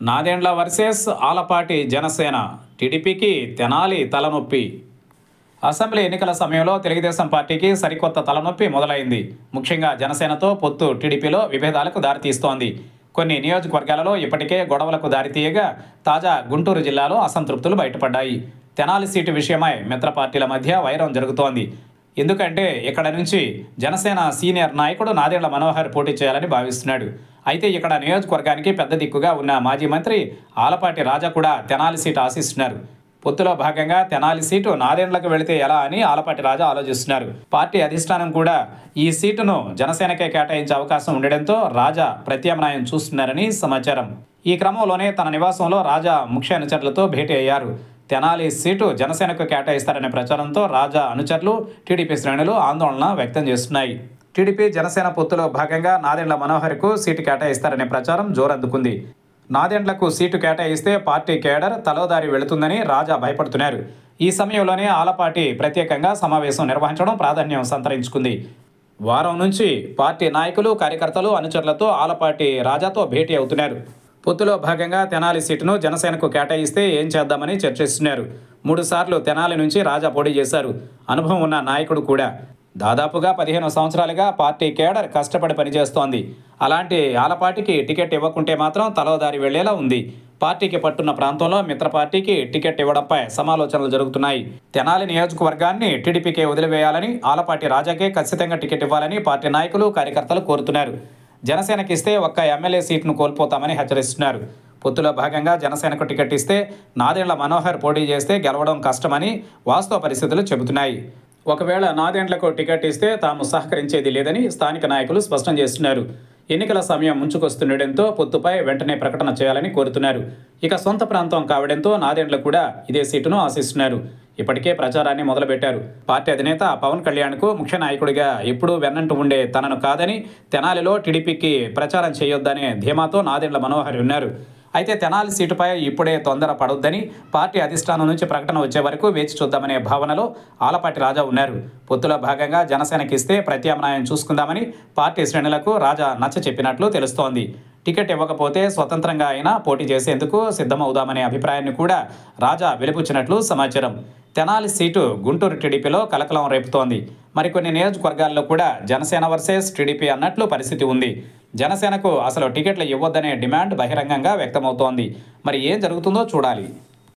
Nadendla versus Alapati Janasena. టీడీపీకి తెనాలి తలనొప్పి. Assembly ఎన్నికల సమయంలో తెలుగుదేశం పార్టీకి సరికొత్త తలనొప్పి మొదలైంది. ముఖ్యంగా జనసేనతో పొత్తు టీడీపీలో విభేదాలకు దారితీస్తోంది. కొన్ని నియోజకవర్గాలలో ఇప్పటికే గొడవలకు దారితీయగా తాజా గుంటూరు జిల్లాలో అసంతృప్తులు బయటపడ్డాయి. తెనాలి సీటు విషయమై మిత్ర పార్టీల మధ్య వైరం జరుగుతోంది. ఎందుకంటే ఇక్కడ నుంచి జనసేన సీనియర్ నాయకుడు నాదేళ్ళ మనోహర్ పోటీ చేయాలని భావిస్తున్నాడు. అయితే ఇక్కడ నియోజకవర్గానికి పెద్ద దిక్కుగా ఉన్న మాజీ మంత్రి ఆలపాటి రాజా కూడా తెనాలి సీటు ఆశిస్తున్నారు. పొత్తులో భాగంగా తెనాలి సీటు నాదేండ్లకు వెళితే ఎలా అని ఆలపాటి రాజా ఆలోచిస్తున్నారు. పార్టీ అధిష్టానం కూడా ఈ సీటును జనసేనకే కేటాయించే అవకాశం ఉండడంతో రాజా ప్రత్యామ్నాయం చూస్తున్నారని సమాచారం. ఈ క్రమంలోనే తన నివాసంలో రాజా ముఖ్య అనుచరులతో భేటీ అయ్యారు. తెనాలి సీటు జనసేనకు కేటాయిస్తారనే ప్రచారంతో రాజా అనుచరులు టీడీపీ శ్రేణులు ఆందోళన వ్యక్తం చేస్తున్నాయి. టీడీపీ జనసేన పొత్తులో భాగంగా నాదెండ్ల మనోహర్కు సీటు కేటాయిస్తారనే ప్రచారం జోరందుకుంది. నాదెండ్లకు సీటు కేటాయిస్తే పార్టీ కేడర్ తలోదారి వెళుతుందని రాజా భయపడుతున్నారు. ఈ సమయంలోనే ఆలపాటి ప్రత్యేకంగా సమావేశం నిర్వహించడం ప్రాధాన్యం సంతరించుకుంది. వారం నుంచి పార్టీ నాయకులు కార్యకర్తలు అనుచరులతో ఆలపాటి రాజాతో భేటీ అవుతున్నారు. పొత్తులో భాగంగా తెనాలి సీటును జనసేనకు కేటాయిస్తే ఏం చేద్దామని చర్చిస్తున్నారు. మూడుసార్లు తెనాలి నుంచి రాజా పోటీ చేశారు. అనుభవం ఉన్న నాయకుడు కూడా. దాదాపుగా పదిహేను సంవత్సరాలుగా పార్టీ కేడర్ కష్టపడి పనిచేస్తోంది. అలాంటి ఆలపాటికి టికెట్ ఇవ్వకుంటే మాత్రం తలవదారి వెళ్ళేలా ఉంది. పార్టీకి పట్టున్న ప్రాంతంలో మిత్ర పార్టీకి టికెట్ ఇవ్వడంపై సమాలోచనలు జరుగుతున్నాయి. తెనాలి నియోజకవర్గాన్ని టీడీపీకే వదిలివేయాలని ఆలపాటి రాజాకే ఖచ్చితంగా టికెట్ ఇవ్వాలని పార్టీ నాయకులు కార్యకర్తలు కోరుతున్నారు. జనసేనకి ఇస్తే ఒక్క ఎమ్మెల్యే సీట్ను కోల్పోతామని హెచ్చరిస్తున్నారు. పొత్తులో భాగంగా జనసేనకు టికెట్ ఇస్తే నాదెండ్ల మనోహర్ పోటీ చేస్తే గెలవడం కష్టమని వాస్తవ పరిస్థితులు చెబుతున్నాయి. ఒకవేళ నాదెండ్లకు టికెట్ ఇస్తే తాము సహకరించేది లేదని స్థానిక నాయకులు స్పష్టం చేస్తున్నారు. ఎన్నికల సమయం ముంచుకొస్తుండటంతో పొత్తుపై వెంటనే ప్రకటన చేయాలని కోరుతున్నారు. ఇక సొంత ప్రాంతం కావడంతో నాదెండ్లు కూడా ఇదే సీటును ఆశిస్తున్నారు. ఇప్పటికే ప్రచారాన్ని మొదలుపెట్టారు. పార్టీ అధినేత పవన్ కళ్యాణ్కు ముఖ్య నాయకుడిగా ఎప్పుడూ వెన్నంటూ ఉండే తనను కాదని తెనాలిలో టీడీపీకి ప్రచారం చేయొద్దనే ధీమాతో నాదెండ్ల మనోహరి ఉన్నారు. అయితే తెనాలి సీటుపై ఇప్పుడే తొందర పడొద్దని పార్టీ అధిష్టానం నుంచి ప్రకటన వచ్చే వరకు వేచి చూద్దామనే భావనలో ఆలపాటి రాజా ఉన్నారు. పొత్తులో భాగంగా జనసేనకి ఇస్తే ప్రత్యామ్నాయం చూసుకుందామని పార్టీ శ్రేణులకు రాజా నచ్చ చెప్పినట్లు తెలుస్తోంది. టికెట్ ఇవ్వకపోతే స్వతంత్రంగా అయినా పోటీ చేసేందుకు సిద్ధమవుదామనే అభిప్రాయాన్ని కూడా రాజా వెలిపుచ్చినట్లు సమాచారం. తెనాలి సీటు గుంటూరు టీడీపీలో కలకలం రేపుతోంది. మరికొన్ని నియోజకవర్గాల్లో కూడా జనసేన వర్సెస్ టీడీపీ అన్నట్లు పరిస్థితి ఉంది. జనసేనకు అసలు టికెట్లు ఇవ్వొద్దనే డిమాండ్ బహిరంగంగా వ్యక్తమవుతోంది. మరి ఏం జరుగుతుందో చూడాలి.